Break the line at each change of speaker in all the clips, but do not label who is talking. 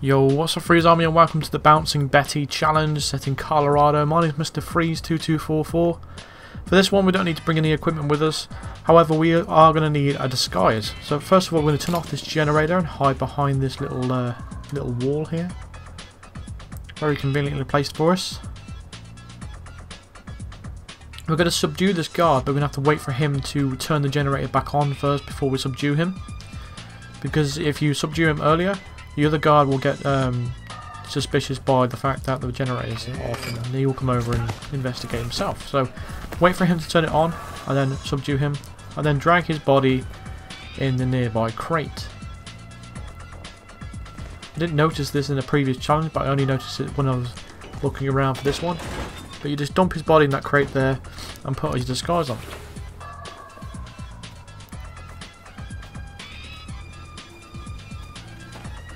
Yo, what's up Freeze Army and welcome to the Bouncing Betty Challenge set in Colorado. My name is Mr. Freeze2244. For this one we don't need to bring any equipment with us, however we are going to need a disguise. So first of all we're going to turn off this generator and hide behind this little uh, little wall here. Very conveniently placed for us. We're going to subdue this guard but we're going to have to wait for him to turn the generator back on first before we subdue him. Because if you subdue him earlier the other guard will get um, suspicious by the fact that the generator is off and he will come over and investigate himself. So wait for him to turn it on and then subdue him and then drag his body in the nearby crate. I didn't notice this in a previous challenge but I only noticed it when I was looking around for this one. But you just dump his body in that crate there and put his disguise on.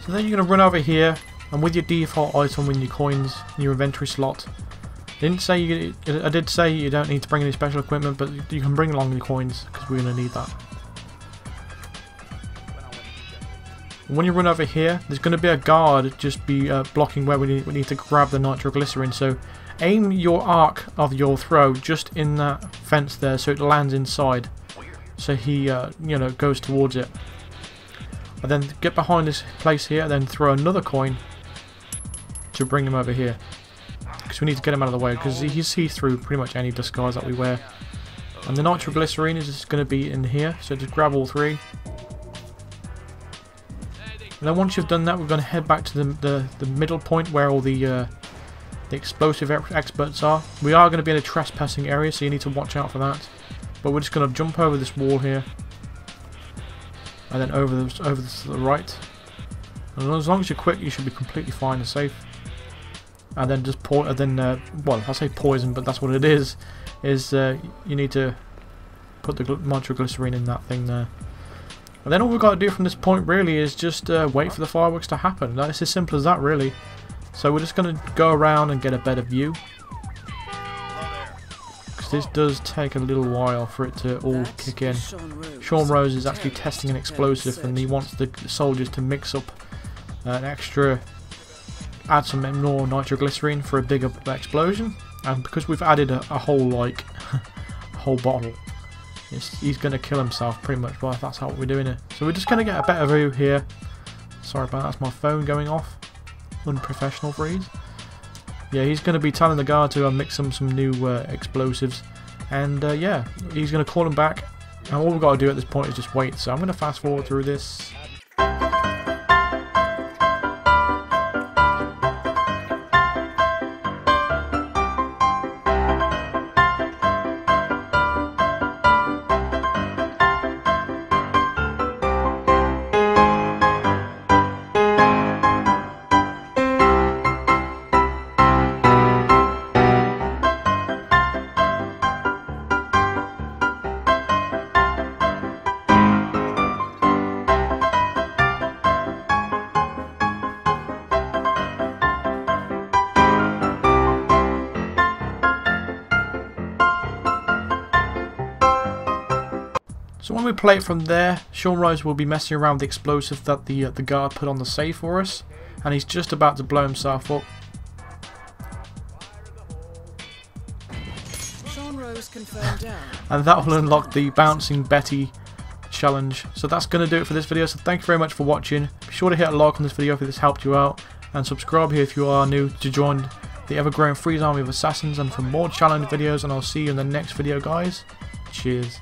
So then you're going to run over here and with your default item in your coins in your inventory slot. Didn't say you. I did say you don't need to bring any special equipment, but you can bring along the coins because we're going to need that. When you run over here, there's going to be a guard just be uh, blocking where we need, we need to grab the nitroglycerin. So aim your arc of your throw just in that fence there, so it lands inside. So he, uh, you know, goes towards it. And then get behind this place here, and then throw another coin to bring him over here. Because we need to get him out of the way, because he see through pretty much any disguise that we wear. And the nitroglycerine is just going to be in here, so just grab all three. And then once you've done that, we're going to head back to the, the, the middle point where all the, uh, the explosive experts are. We are going to be in a trespassing area, so you need to watch out for that. But we're just going to jump over this wall here and then over the, over to the right. And as long as you're quick, you should be completely fine and safe. And then just pour, and then uh, well, I say poison, but that's what it is. Is uh, you need to put the nitroglycerine in that thing there. And then all we've got to do from this point really is just uh, wait for the fireworks to happen. It's as simple as that really. So we're just going to go around and get a better view this does take a little while for it to all kick in. Sean Rose is actually testing an explosive and he wants the soldiers to mix up uh, an extra, add some more nitroglycerine for a bigger explosion. And because we've added a, a whole like, a whole bottle, he's going to kill himself pretty much. But that's how we're doing it. So we're just going to get a better view here. Sorry about that, that's my phone going off. Unprofessional freeze. Yeah, he's going to be telling the guard to uh, mix some, some new uh, explosives. And uh, yeah, he's going to call him back. And all we've got to do at this point is just wait. So I'm going to fast forward through this. So when we play it from there, Sean Rose will be messing around with the explosive that the uh, the guard put on the safe for us, and he's just about to blow himself up. and that will unlock the Bouncing Betty challenge. So that's going to do it for this video, so thank you very much for watching. Be sure to hit a like on this video if this helped you out, and subscribe here if you are new to join the ever-growing Freeze Army of Assassins, and for more challenge videos, and I'll see you in the next video, guys. Cheers.